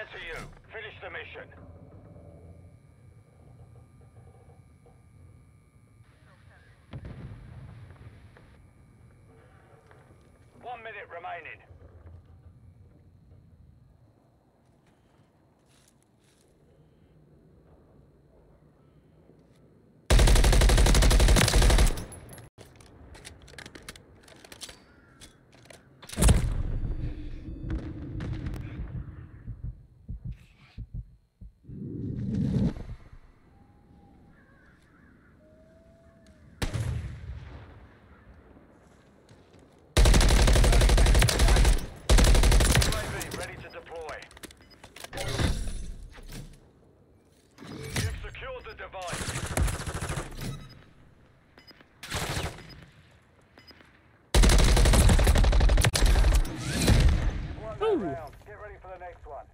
Answer you. Finish the mission. One minute remaining. Secure the device. Ooh. Get ready for the next one.